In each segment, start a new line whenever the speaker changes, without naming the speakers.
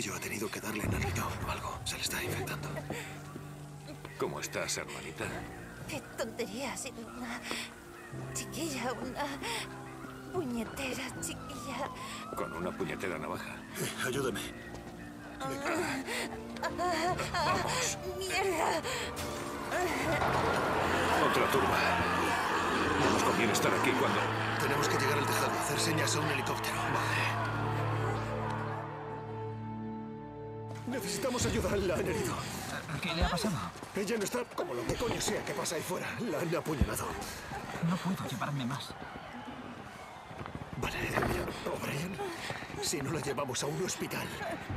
tenido que darle nalito o algo. Se le está infectando.
¿Cómo estás, hermanita?
Qué tontería, sin una chiquilla, una puñetera chiquilla.
Con una puñetera navaja.
Ayúdame.
Vamos.
¡Mierda!
Otra turba. No nos conviene estar aquí cuando...
Tenemos que llegar al tejado, hacer señas a un helicóptero. Necesitamos ayuda. La han herido.
¿Qué le ha pasado?
Ella no está como lo que coño sea que pasa ahí fuera. La han apuñalado.
No puedo llevarme más.
Vale, O'Brien, si no la llevamos a un hospital,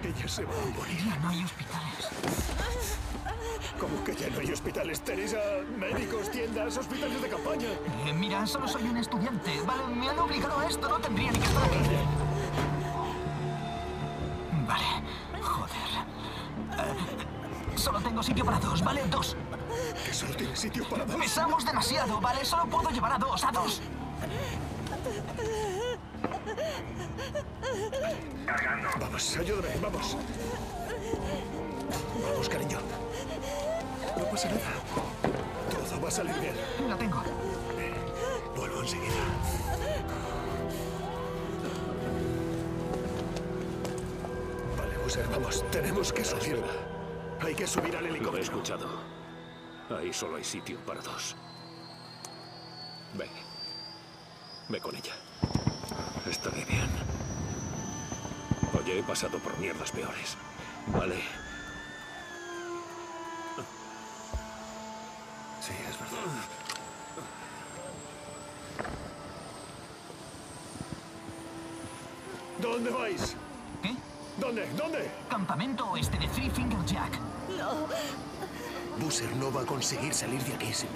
ella se va a morir.
Ya no hay hospitales.
¿Cómo que ya no hay hospitales, Teresa? Médicos, tiendas, hospitales de campaña.
Eh, mira, solo soy un estudiante. Vale, me han obligado a esto. No tendría ni que estar aquí. Solo tengo sitio para dos, ¿vale? Dos.
Que solo tiene sitio para dos.
Pesamos demasiado, ¿vale? Solo puedo llevar a dos, a dos.
Vamos, ayúdame, vamos. Vamos, cariño. No pasa nada. Todo va a salir bien.
La tengo.
Vuelvo enseguida. Vale, Buser, vamos. Tenemos que subir. Hay que subir al
Lo he
helicóptero.
escuchado. Ahí solo hay sitio para dos. Ve. Ve con ella. Estaré bien. Oye, he pasado por mierdas peores. Vale.
Sí, es verdad. ¿Dónde vais?
¿Qué?
¿Dónde? ¿Dónde?
Campamento oeste de Three Finger Jack.
Busser no va a conseguir salir de aquí sin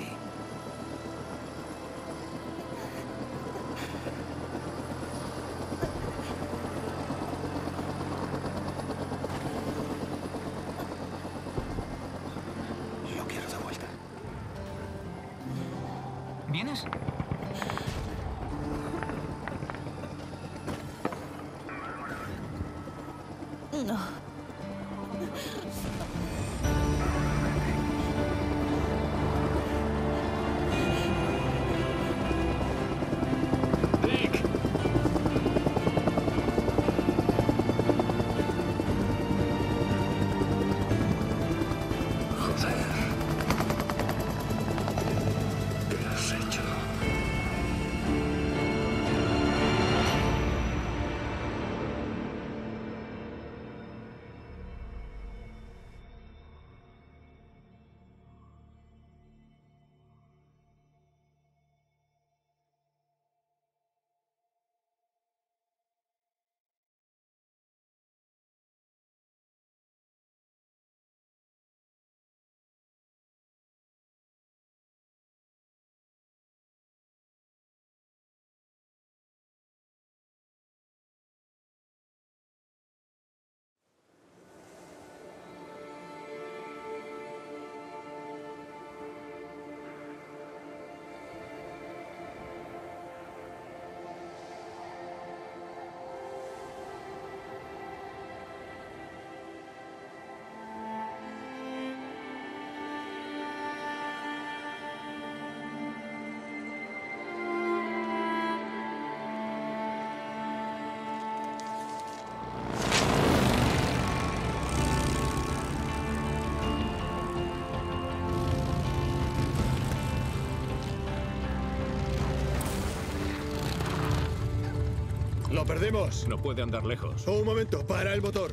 ¡Lo perdemos!
No puede andar lejos.
Un momento, para el motor.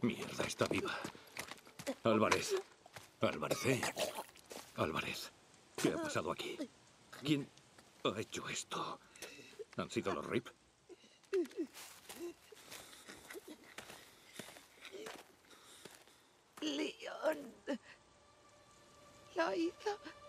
Mierda, está viva. Álvarez. Álvarez, ¿eh? Álvarez. ¿Qué ha pasado aquí? ¿Quién ha hecho esto? ¿Han sido los RIP?
León. Lo hizo.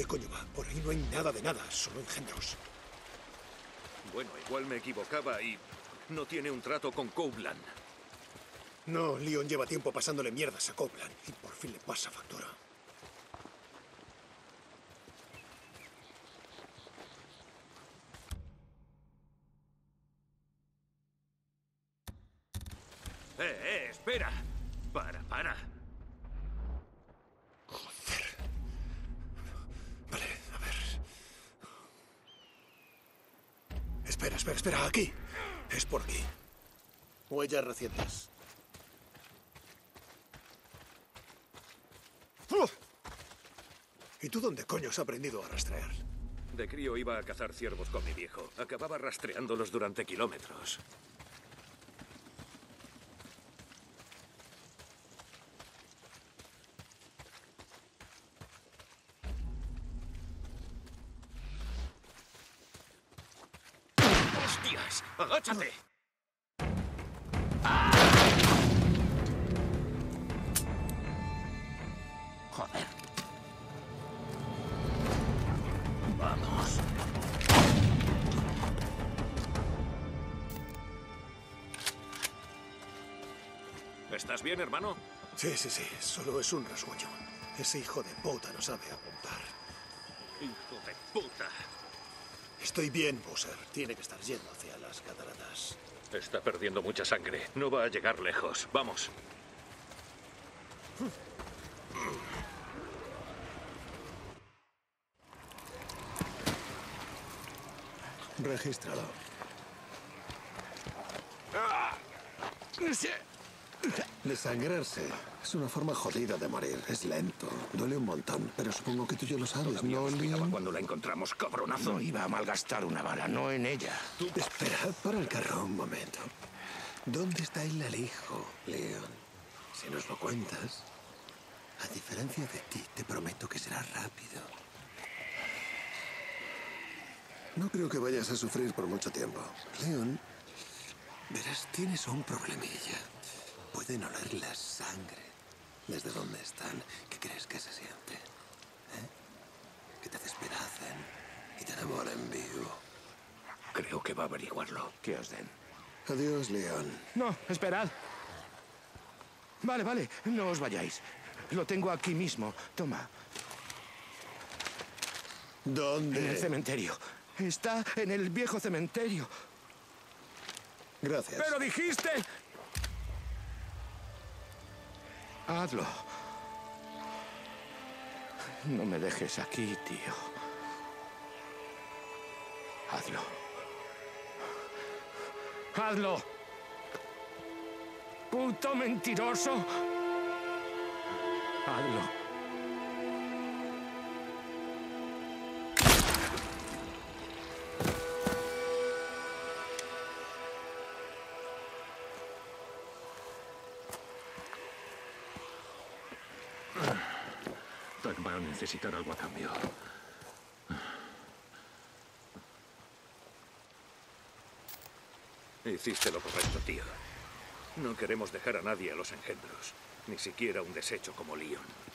Dónde coño va? Por ahí no hay nada de nada, solo engendros.
Bueno, igual me equivocaba y no tiene un trato con Copeland.
No, Leon lleva tiempo pasándole mierdas a Copeland y por fin le pasa factura.
¡Eh, eh! ¡Espera! ¡Para, para!
Vale, a ver. Espera, espera, espera, aquí. Es por aquí. Huellas recientes. ¿Y tú dónde coño has aprendido a rastrear?
De crío iba a cazar ciervos con mi viejo. Acababa rastreándolos durante kilómetros. ¡Agáchate!
Joder. Vamos.
¿Estás bien, hermano?
Sí, sí, sí, solo es un rasguño. Ese hijo de puta no sabe. Estoy bien, Bowser. Tiene que estar yendo hacia las cataratas.
Está perdiendo mucha sangre. No va a llegar lejos. Vamos.
Regístralo. Desangrarse es una forma jodida de morir. Es lento, duele un montón, pero supongo que tú ya lo sabes, ¿no, Leon?
cuando la encontramos, cabronazo.
No iba a malgastar una bala, no en ella.
Espera, para el carro un momento. ¿Dónde está el alijo, Leon? Si nos lo cuentas, a diferencia de ti, te prometo que será rápido. No creo que vayas a sufrir por mucho tiempo. Leon, verás, tienes un problemilla. Pueden oler la sangre. ¿Desde dónde están? ¿Qué crees que se siente? ¿Eh? Que te despedacen y te enamoren vivo.
Creo que va a averiguarlo.
Que os den.
Adiós, Leon.
No, esperad. Vale, vale, no os vayáis. Lo tengo aquí mismo. Toma, en el
¿Dónde?
cementerio. Está en el viejo cementerio.
Gracias.
¡Pero dijiste! Hazlo. No me dejes aquí, tío. Hazlo. Hazlo. Puto mentiroso. Hazlo.
Necesitar algo a cambio. Hiciste lo correcto, tío. No queremos dejar a nadie a los engendros, ni siquiera un desecho como Leon.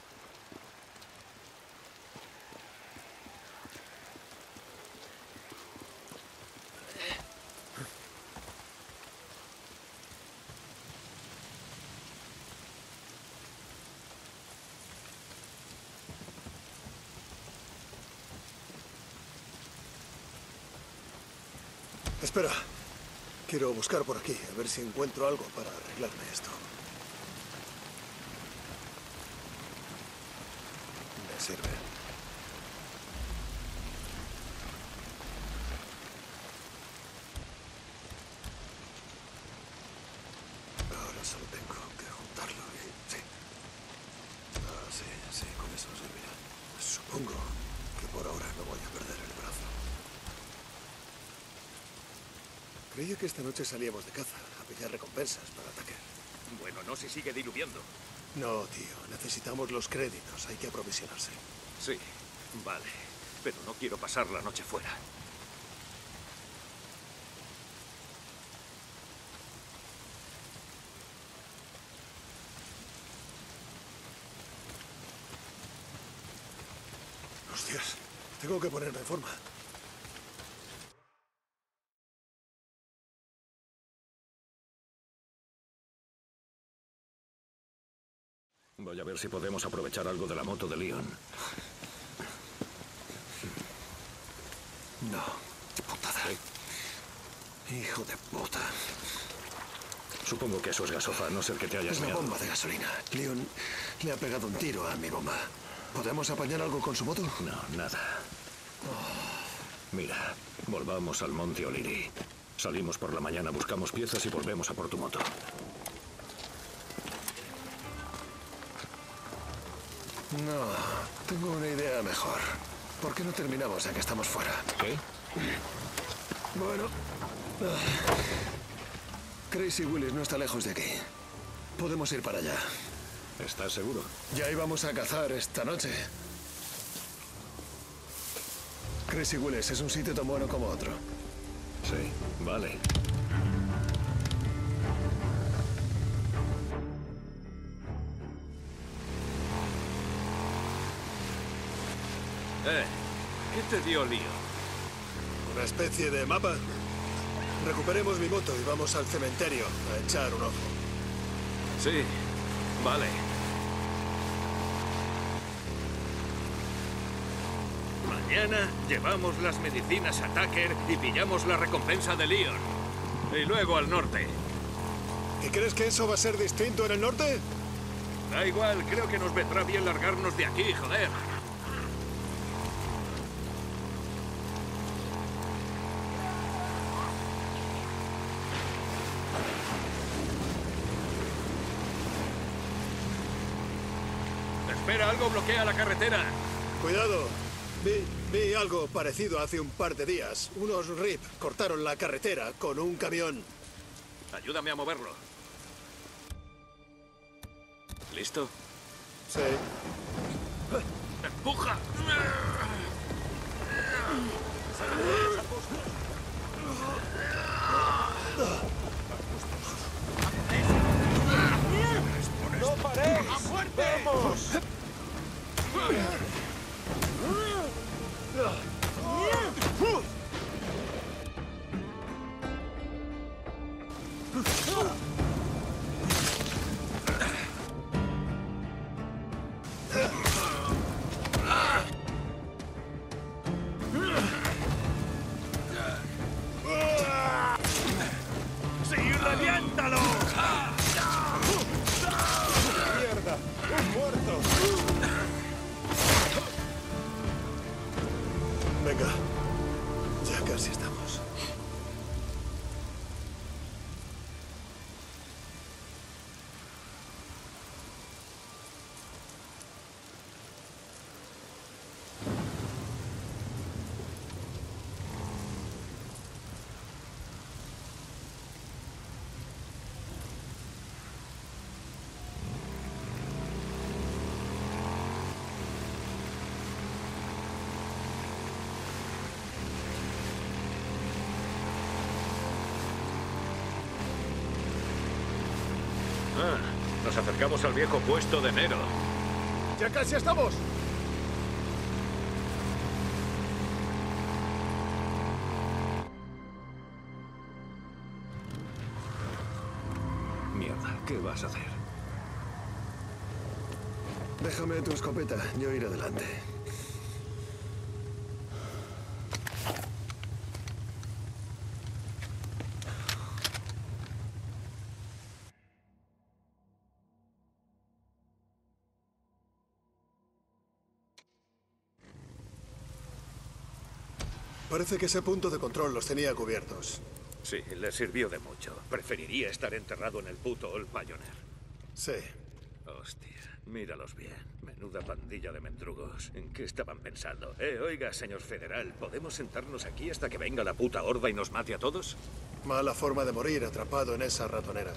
Espera. Quiero buscar por aquí, a ver si encuentro algo para arreglarme esto. Me sirve. Ahora solo tengo que juntarlo y... Sí. eso servirá. Supongo que por ahora no voy a perder el brazo. Creía que esta noche salíamos de caza, a pillar recompensas para atacar.
Bueno, no se sigue diluviando.
No, tío, necesitamos los créditos, hay que aprovisionarse.
Sí, vale. Pero no quiero pasar la noche fuera.
Hostias, tengo que ponerme en forma.
Ver si podemos aprovechar algo de la moto de Leon.
No, putada. Hijo de puta.
Supongo que eso es gasofa, a no ser que te hayas
Es
meado.
bomba de gasolina. Leon le ha pegado un tiro a mi bomba. ¿Podemos apañar algo con su moto?
No, nada. Mira, volvamos al Monte O'Leary. Salimos por la mañana, buscamos piezas y volvemos a por tu moto.
No, tengo una idea mejor. ¿Por qué no terminamos ya que estamos fuera?
¿Qué?
Bueno. ah, Crazy Willis no está lejos de aquí. Podemos ir para allá.
¿Estás seguro?
Ya íbamos a cazar esta noche. Crazy Willis es un sitio tan bueno como otro.
Sí, vale. Eh, ¿qué te dio lío?
Una especie de mapa. Recuperemos mi moto y vamos al cementerio a echar un ojo.
Sí, vale. Mañana llevamos las medicinas a Tucker y pillamos la recompensa de Leon. Y luego al norte.
¿Y crees que eso va a ser distinto en el norte?
Da igual, creo que nos vendrá bien largarnos de aquí, joder. Bloquea la carretera.
Cuidado. Vi, vi algo parecido hace un par de días. Unos RIP cortaron la carretera con un camión.
Ayúdame a moverlo. ¿Listo?
Sí.
¡Empuja! ¡Sí,
Venga. Ya casi estamos.
Ah, nos acercamos al viejo puesto de enero.
¡Ya casi estamos!
Mierda, ¿qué vas a hacer?
Déjame tu escopeta, yo iré adelante. Parece que ese punto de control los tenía cubiertos.
Sí, le sirvió de mucho. Preferiría estar enterrado en el puto Old Pioneer.
Sí.
Hostia, míralos bien. Menuda pandilla de mendrugos. ¿En qué estaban pensando? Eh, oiga, señor federal, ¿podemos sentarnos aquí hasta que venga la puta horda y nos mate a todos?
Mala forma de morir atrapado en esa ratonera.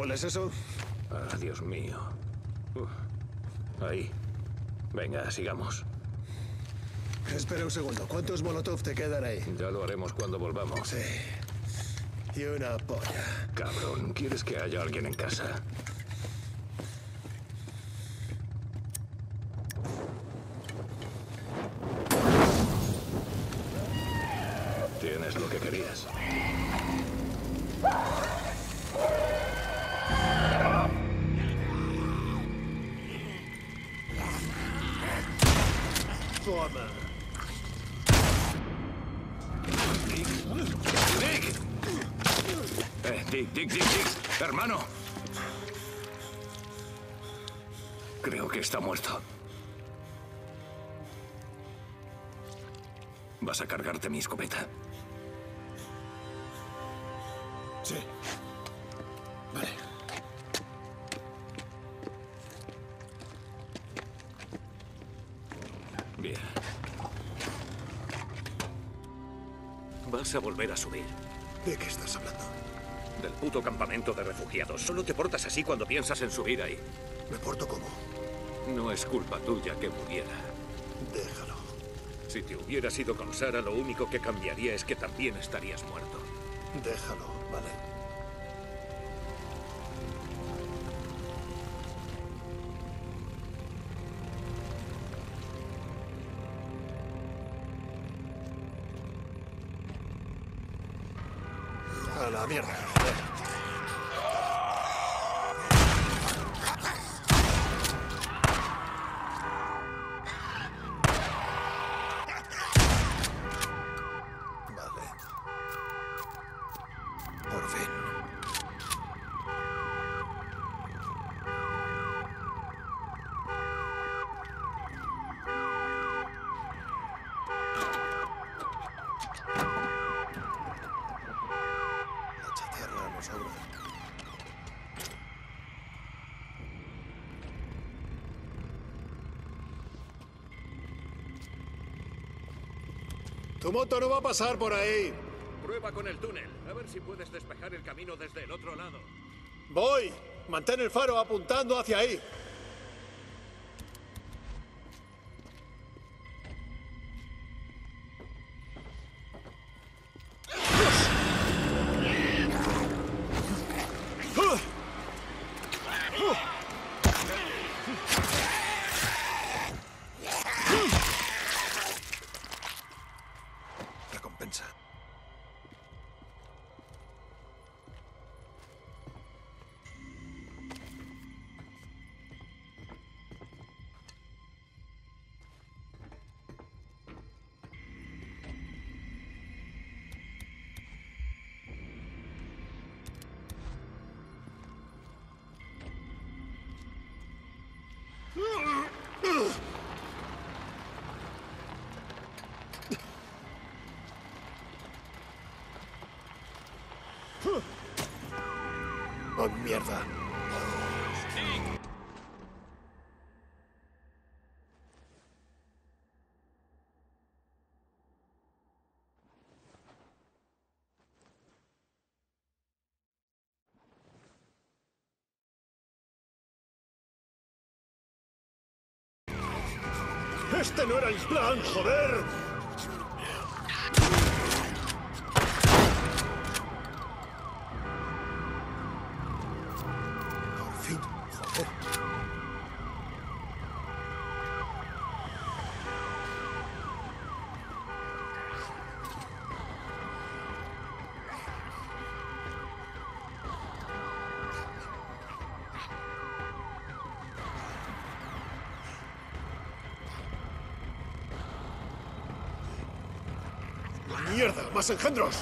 ¿Hueles eso?
Ah, Dios mío. Ahí. Venga, sigamos.
Espera un segundo. ¿Cuántos molotov te quedan ahí?
Ya lo haremos cuando volvamos.
Sí. Y una polla.
Cabrón, ¿quieres que haya alguien en casa?
Toma.
¡Dick! Eh, Dick, Dick, Dick, Dick. Hermano. Creo que está muerto. ¿Vas a cargarte mi escopeta?
Sí.
Vas a volver a subir.
¿De qué estás hablando?
Del puto campamento de refugiados. Solo te portas así cuando piensas en subir ahí.
¿Me porto como?
No es culpa tuya que muriera.
Déjalo.
Si te hubieras ido con Sara, lo único que cambiaría es que también estarías muerto.
Déjalo, ¿vale? La mierda. Tu moto no va a pasar por ahí.
Prueba con el túnel. A ver si puedes despejar el camino desde el otro lado.
Voy. Mantén el faro apuntando hacia ahí. No era el plan, joder! ¡Mierda! ¡Más engendros!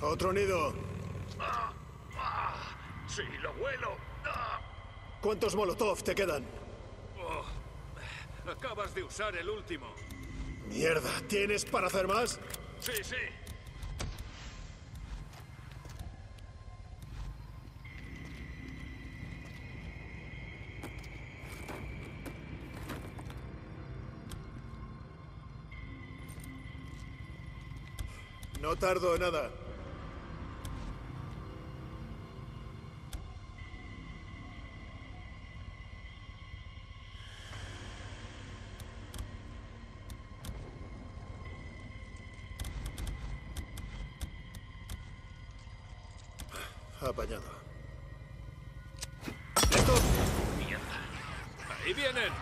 Otro nido.
Sí, lo vuelo.
¿Cuántos molotov te quedan?
Acabas de usar el último.
Mierda, ¿tienes para hacer más?
Sí, sí.
No tardo en nada. Apañado.
Ahí vienen.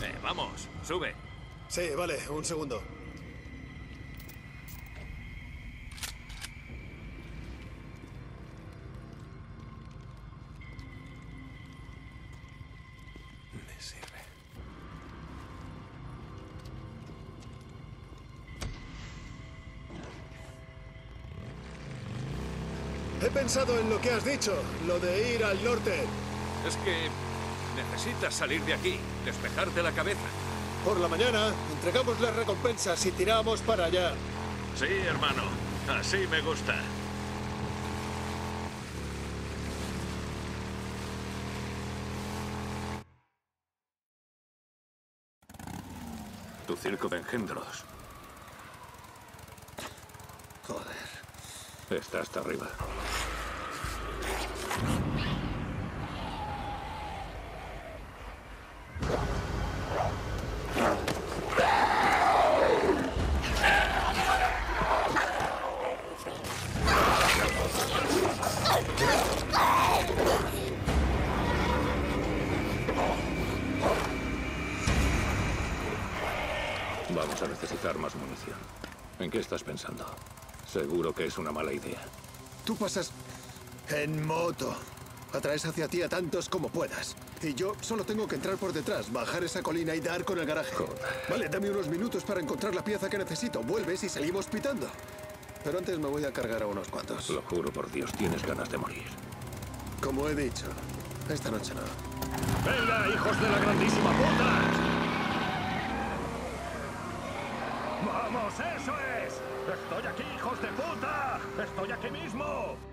Eh, vamos, sube.
Sí, vale, un segundo. He pensado en lo que has dicho, lo de ir al norte.
Es que necesitas salir de aquí, despejarte la cabeza.
Por la mañana entregamos las recompensas y tiramos para allá.
Sí, hermano. Así me gusta. Tu circo de engendros
Joder.
está hasta arriba. Vamos a necesitar más munición. ¿En qué estás pensando? Seguro que es una mala idea.
Tú pasas en moto. Atraes hacia ti a tantos como puedas. Y yo solo tengo que entrar por detrás, bajar esa colina y dar con el garaje.
Joder.
Vale, dame unos minutos para encontrar la pieza que necesito. Vuelves y seguimos pitando. Pero antes me voy a cargar a unos cuantos.
Lo juro por Dios, tienes ganas de morir.
Como he dicho, esta noche no.
¡Venga, hijos de la grandísima puta!
¡Vamos, eso es! ¡Estoy aquí, hijos de puta! ¡Estoy aquí mismo!